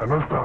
あなた、